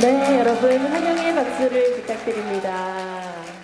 네, 여러분 환영의 박수를 부탁드립니다.